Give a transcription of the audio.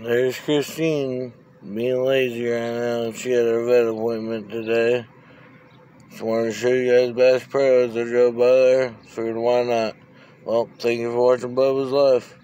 There's Christine being lazy right now. She had her vet appointment today. Just wanted to show you guys Bass Pro as I drove by there. Figured why not. Well, thank you for watching Bubba's Life.